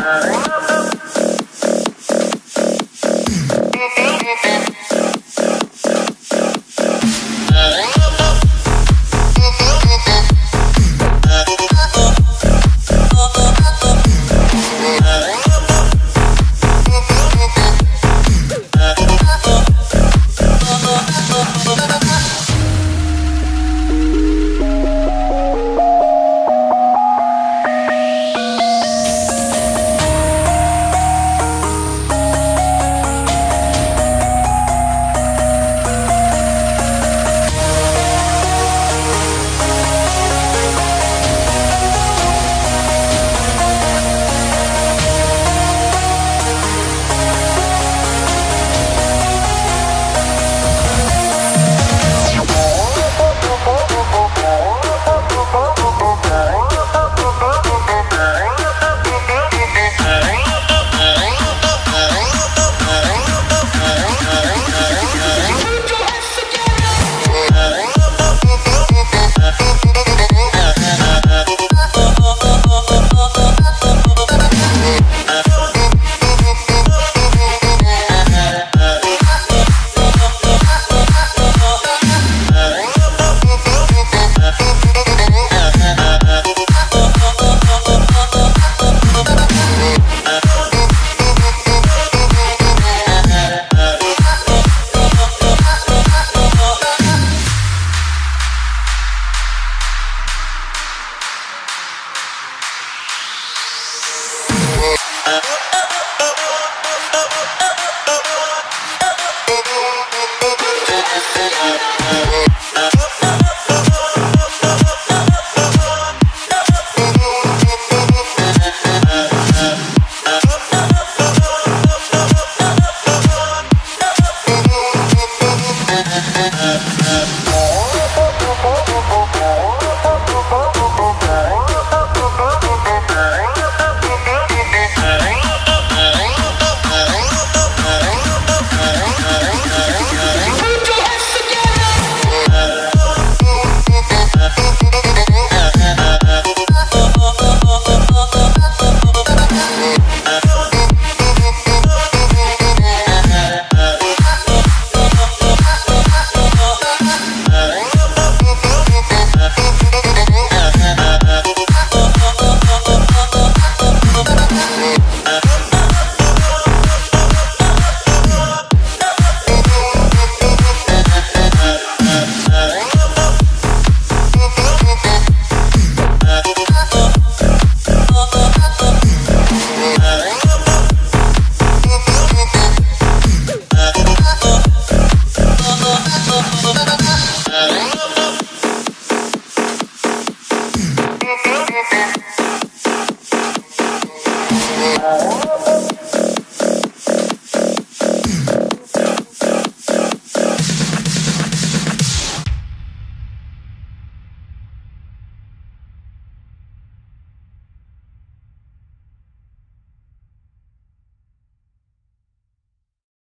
Música Uh,